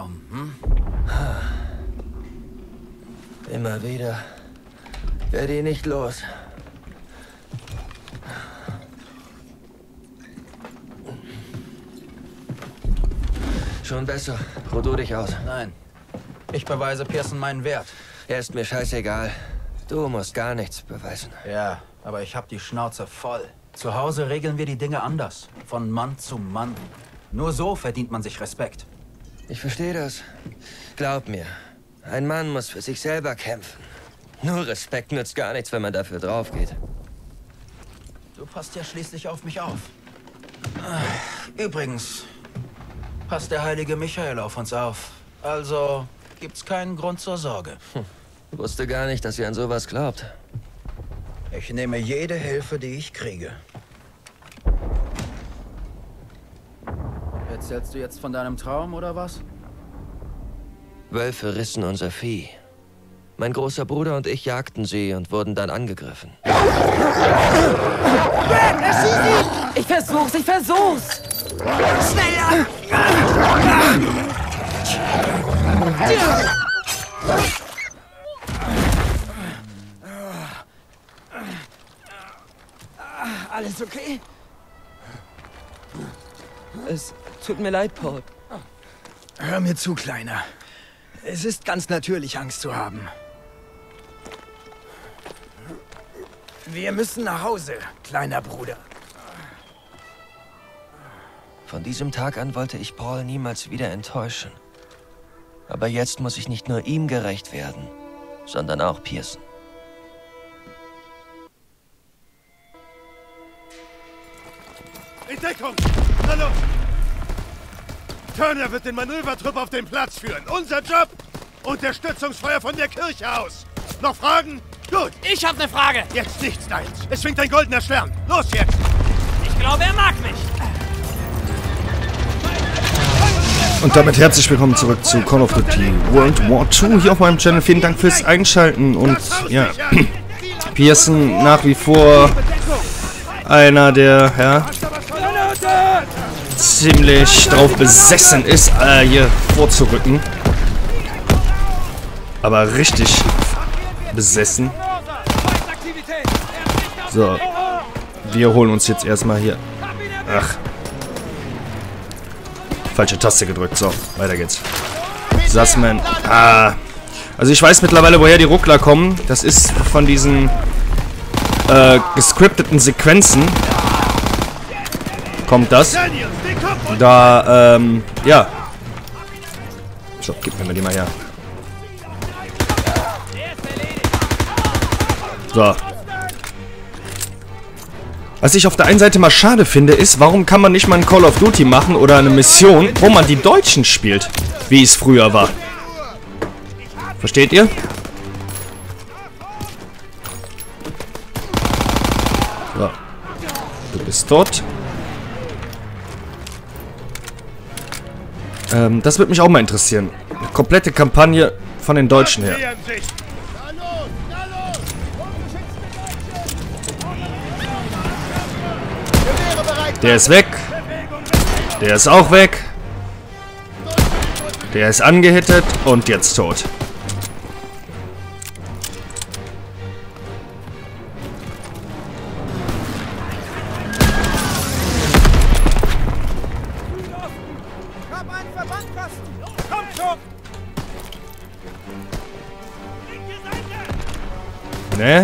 Traum, hm? Immer wieder. Werde ihn nicht los. Schon besser. Ruh du dich aus. Nein. Ich beweise Pearson meinen Wert. Er ist mir scheißegal. Du musst gar nichts beweisen. Ja, aber ich hab die Schnauze voll. Zu Hause regeln wir die Dinge anders. Von Mann zu Mann. Nur so verdient man sich Respekt. Ich verstehe das. Glaub mir, ein Mann muss für sich selber kämpfen. Nur Respekt nützt gar nichts, wenn man dafür draufgeht. Du passt ja schließlich auf mich auf. Übrigens, passt der heilige Michael auf uns auf. Also gibt's keinen Grund zur Sorge. Hm. Wusste gar nicht, dass ihr an sowas glaubt. Ich nehme jede Hilfe, die ich kriege. Erzählst du jetzt von deinem Traum oder was? Wölfe rissen unser Vieh. Mein großer Bruder und ich jagten sie und wurden dann angegriffen. Ich versuch's, ich versuch's! Schneller! Alles okay? Es tut mir leid, Paul. Hör mir zu, Kleiner. Es ist ganz natürlich, Angst zu haben. Wir müssen nach Hause, kleiner Bruder. Von diesem Tag an wollte ich Paul niemals wieder enttäuschen. Aber jetzt muss ich nicht nur ihm gerecht werden, sondern auch Pearson. In Deckung! Hallo! Turner wird den Manövertrupp auf den Platz führen. Unser Job? Unterstützungsfeuer von der Kirche aus. Noch Fragen? Gut. Ich habe eine Frage. Jetzt nichts, Niles. Es winkt ein goldener Stern. Los jetzt. Ich glaube, er mag mich. Und damit herzlich willkommen zurück zu Call of Duty World War II hier auf meinem Channel. Vielen Dank fürs Einschalten und ja, Pearson nach wie vor einer der, ja, ziemlich drauf besessen ist, äh, hier vorzurücken. Aber richtig besessen. So. Wir holen uns jetzt erstmal hier. Ach. Falsche Taste gedrückt. So, weiter geht's. Sussman. Ah. Also ich weiß mittlerweile, woher die Ruckler kommen. Das ist von diesen äh, gescripteten Sequenzen. Kommt das. Da, ähm, ja. So, gib mir mal die mal her. So. Was ich auf der einen Seite mal schade finde, ist, warum kann man nicht mal ein Call of Duty machen oder eine Mission, wo man die Deutschen spielt, wie es früher war. Versteht ihr? So. Du bist tot. Ähm, das würde mich auch mal interessieren. Eine komplette Kampagne von den Deutschen her. Der ist weg. Der ist auch weg. Der ist angehittet und jetzt tot.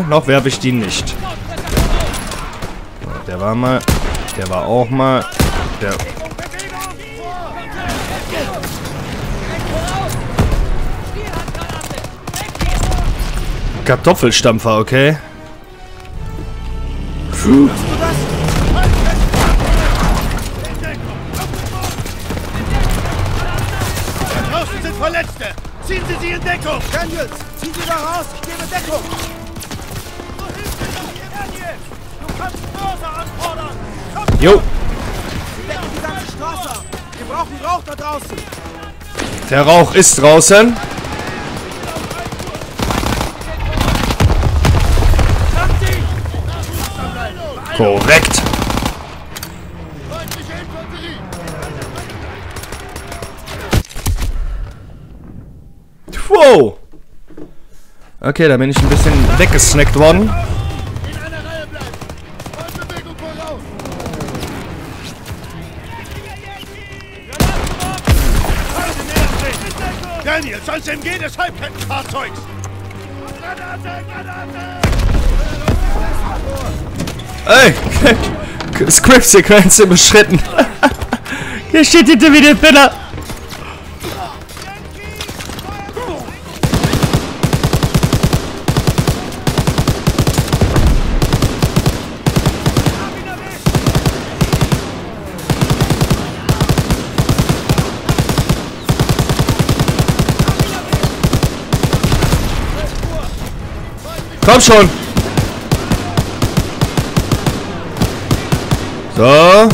Noch werfe ich die nicht. Der war mal der war auch mal... Der... Kartoffelstampfer, okay. Puh. Verletzte! Ziehen Sie sie in Deckung! Daniels, zieh sie da raus! Ich gebe Deckung! Draußen. Der Rauch ist draußen. Korrekt. Wow. Okay, da bin ich ein bisschen weggesnackt worden. Daniel, sonst MG des Halbkettenfahrzeugs! Granate, Granate! Ey, Script-Sequenz überschritten. Hier steht hinter mir der Penner. Komm schon. So.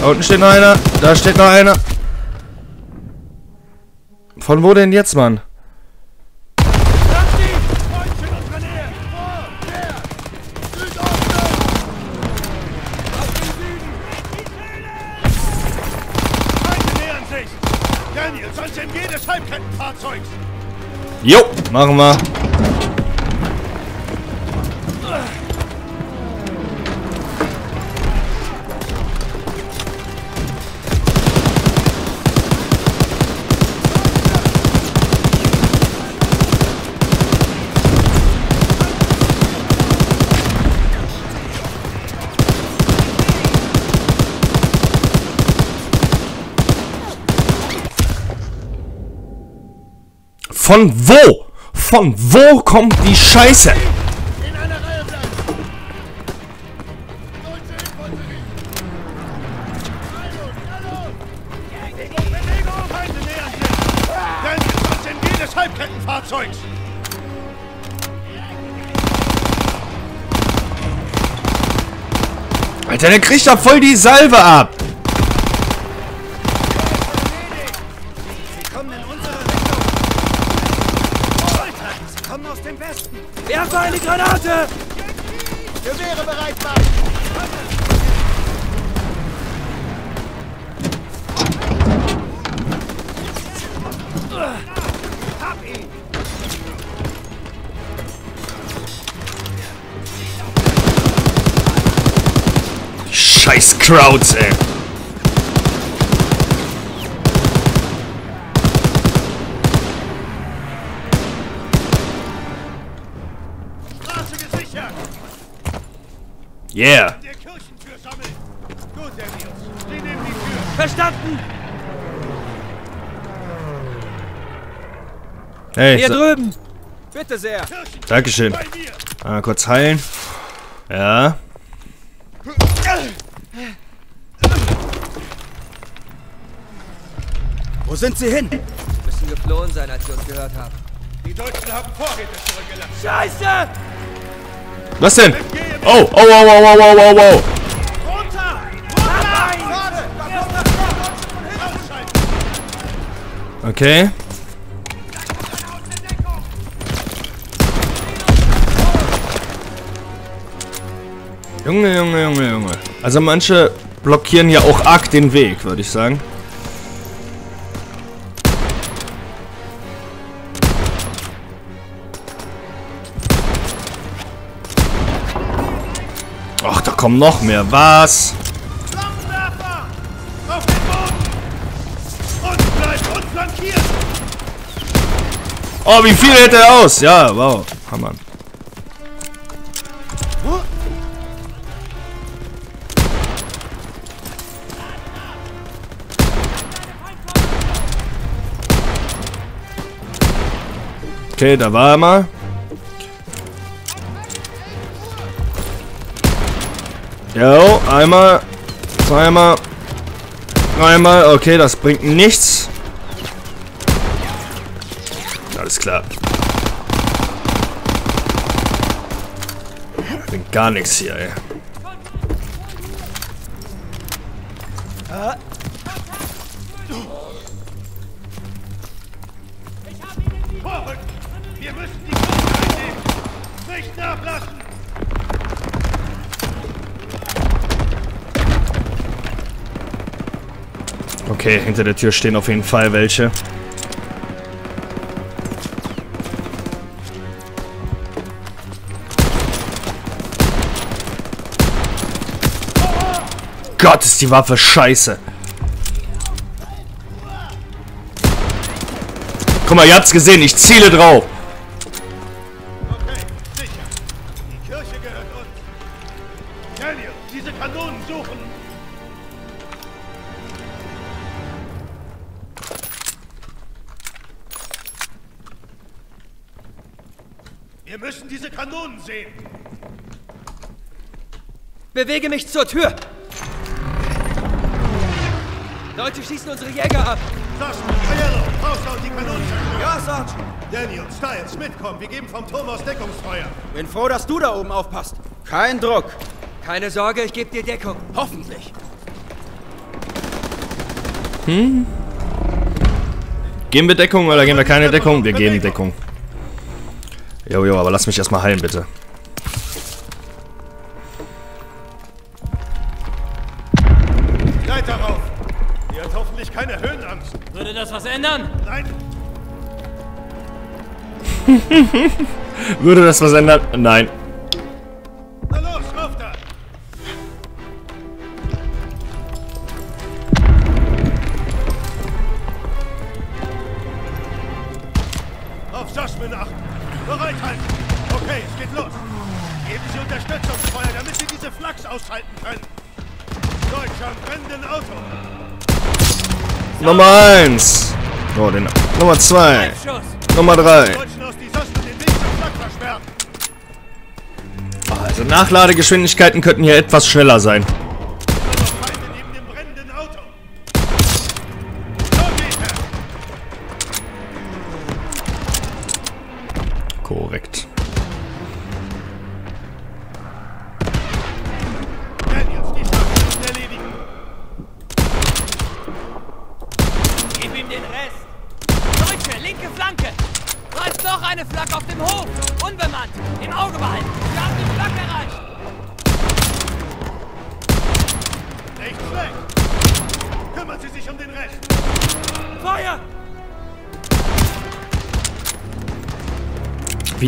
Da unten steht noch einer. Da steht noch einer. Von wo denn jetzt, Mann? Freundchen in unserer Von wo? Von wo kommt die Scheiße? Alter, der kriegt doch voll die Salve ab. Granate! Gewehre bereit machen! Scheiß Crowds, ey. Tür! Verstanden! Hey, Hier drüben! Bitte sehr! Dankeschön. Ah, kurz heilen. Ja. Wo sind sie hin? Müssen geflohen sein, als wir uns gehört haben. Die Deutschen haben Vorräte zurückgelassen! Scheiße! Was denn? Oh, oh, oh, oh, oh, oh, oh, oh. Runter! Okay. Junge, Junge, Junge, Junge. Also manche blockieren ja auch arg den Weg, würde ich sagen. Ach, da kommen noch mehr. Was? Auf den Boden! Und bleibt! Oh, wie viel hält er aus? Ja, wow. Hammer. Okay, da war er mal. Jo, einmal, zweimal, dreimal. Okay, das bringt nichts. Alles klar. Bringt gar nichts hier, ey. Okay, hinter der Tür stehen auf jeden Fall welche. Gott, ist die Waffe scheiße. Guck mal, ihr habt's gesehen, ich ziele drauf. Bewege mich zur Tür! Leute schießen unsere Jäger ab! Dustin, Aiello, raus auf die Kanonen. Ja, Sarge! Daniel, Styles, mitkommen. Wir geben vom Turm aus Deckungsfeuer. Bin froh, dass du da oben aufpasst. Kein Druck. Keine Sorge, ich gebe dir Deckung. Hoffentlich. Geben wir Deckung oder geben wir keine Deckung? Wir geben Deckung. Jo, jo, aber lass mich erstmal heilen, bitte. können. Deutscher am brennenden Auto. Nummer 1. Oh, den. Nummer 2. Schuss! Nummer 3. Nachladegeschwindigkeiten könnten hier etwas schneller sein.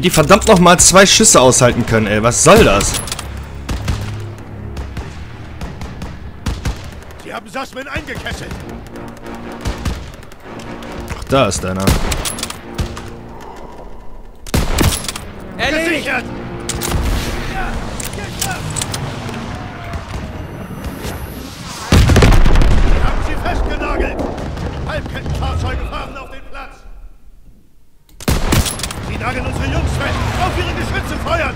Wie die verdammt noch mal zwei Schüsse aushalten können, ey. Was soll das? Sie haben Sasmin eingekesselt. Ach, da ist einer. Erledigt! Gesichert. Wir haben sie festgenagelt. Halbkettenfahrzeuge fahren auf den Platz. Sie nageln unsere Jungs fest. Auf ihre Geschütze feuern.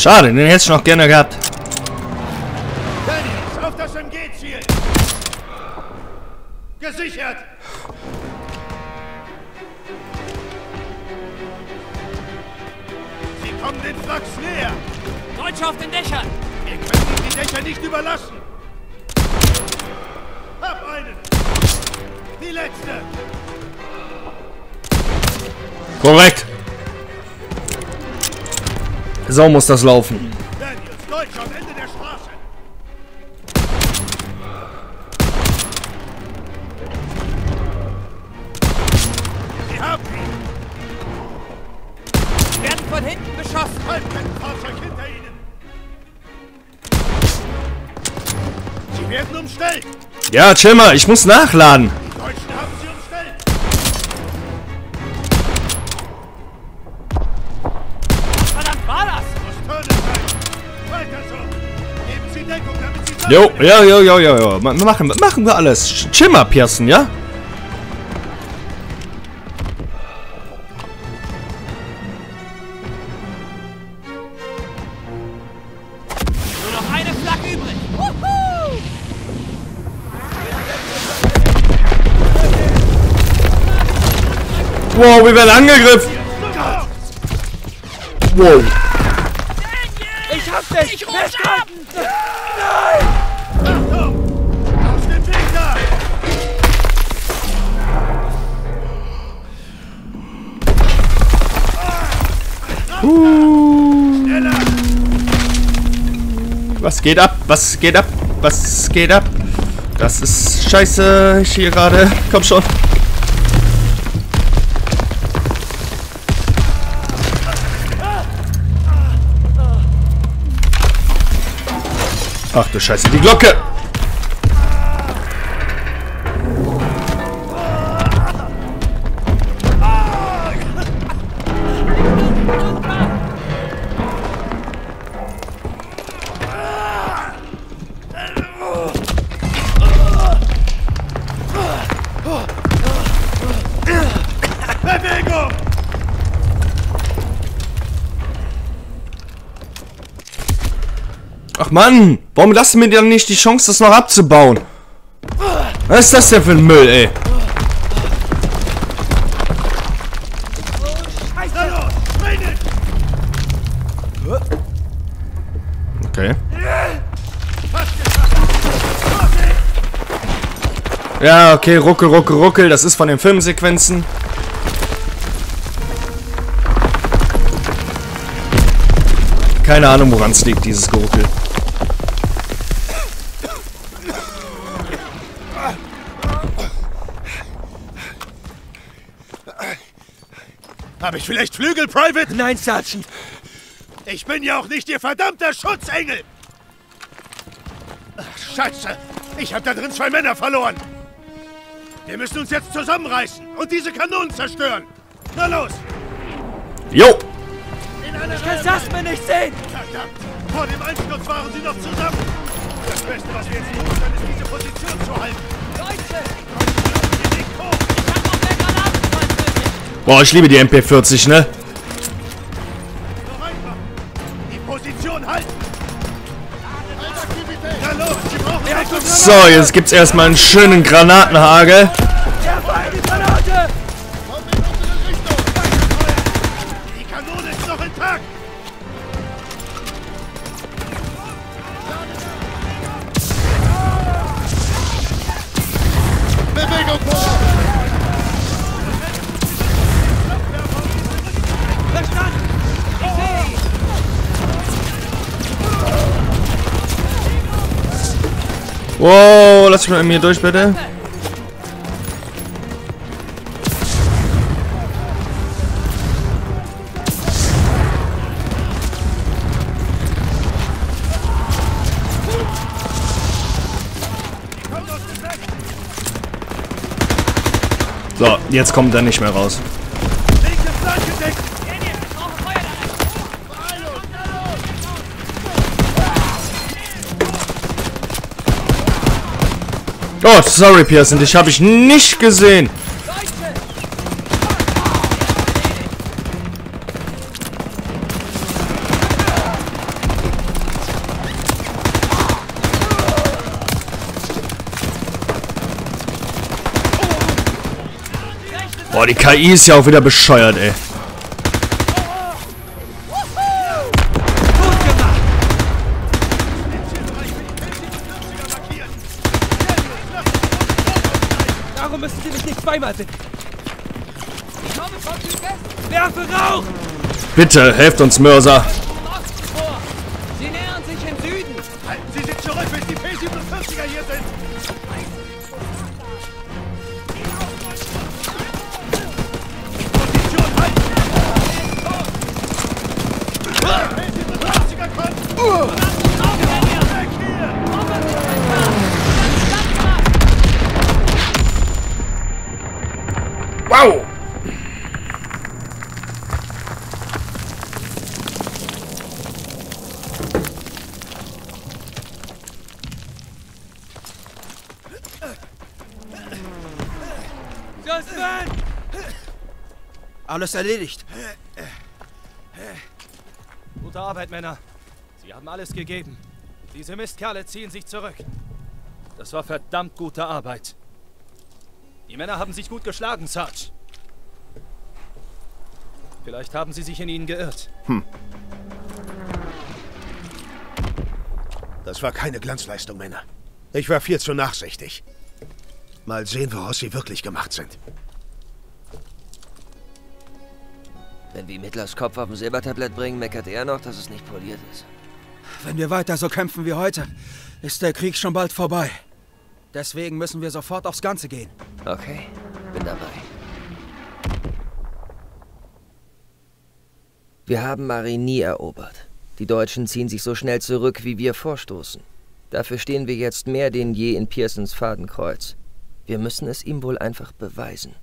Schade, den hätte ich noch gerne gehabt. Daniels, auf das MG-Ziel. Gesichert. Sie kommen den Flachs näher. Deutsche auf den Dächern! Wir können die Dächer nicht überlassen. Hab einen. Die letzte. Korrekt. Ihnen. Sie werden umstellt. Ja, chill mal, ich muss nachladen. Jo, ja, jo, jo, jo, jo. Ma- Machen, wir- machen wir alles. Ch- Chill mal, Pearson, ja? Nur noch eine Flak übrig! Wuhu! Wow, wir werden angegriffen. Wow. Ich hab dich! Ich rutsch ab! Aus Was geht ab? Was geht ab? Was geht ab? Das ist scheiße ich hier gerade. Komm schon. Ach du Scheiße, die Glocke! Mann, warum lassen wir dir nicht die Chance, das noch abzubauen? Was ist das denn für ein Müll, ey? Okay. Ja, okay, ruckel, ruckel, ruckel. Das ist von den Filmsequenzen. Keine Ahnung, woran es liegt, dieses Geruckel. Habe ich vielleicht Flügel, Private? Nein, Sergeant. Ich bin ja auch nicht Ihr verdammter Schutzengel! Ach, Scheiße! Ich habe da drin zwei Männer verloren! Wir müssen uns jetzt zusammenreißen und diese Kanonen zerstören! Na los! Jo! Ich kann Sasme nicht sehen. Verdammt! Vor dem Einsturz waren sie noch zusammen! Das Beste, was wir jetzt tun können, ist diese Position zu halten! Leute, Ihr legt hoch! ich hab noch mehr Granatenfall nötig. Boah, ich liebe die MP40, ne? So, jetzt gibt's erstmal einen schönen Granatenhagel. Wow, lass mich mal mir durch, bitte. So, jetzt kommt er nicht mehr raus. Oh, sorry, Pearson, dich habe ich nicht gesehen. Boah, die KI ist ja auch wieder bescheuert, ey. Darum müssen Sie mich nicht zweimal bitten. Ich komme vom Südwesten Werfe Rauch! Bitte, helft uns, Mörser. Sie nähern sich im Süden. Halten Sie sich zurück, bis die P-47er hier sind! Position halten! P-47er Wow! Alles erledigt. Gute Arbeit, Männer. Sie haben alles gegeben. Diese Mistkerle ziehen sich zurück. Das war verdammt gute Arbeit. Die Männer haben sich gut geschlagen, Sarge. Vielleicht haben sie sich in ihnen geirrt. Das war keine Glanzleistung, Männer. Ich war viel zu nachsichtig. Mal sehen, woraus sie wirklich gemacht sind. Wenn wir Mittlers Kopf auf dem Silbertablett bringen, meckert er noch, dass es nicht poliert ist. Wenn wir weiter so kämpfen wie heute, ist der Krieg schon bald vorbei. Deswegen müssen wir sofort aufs Ganze gehen. Okay, bin dabei. Wir haben Marigny erobert. Die Deutschen ziehen sich so schnell zurück, wie wir vorstoßen. Dafür stehen wir jetzt mehr denn je in Pearsons Fadenkreuz. Wir müssen es ihm wohl einfach beweisen.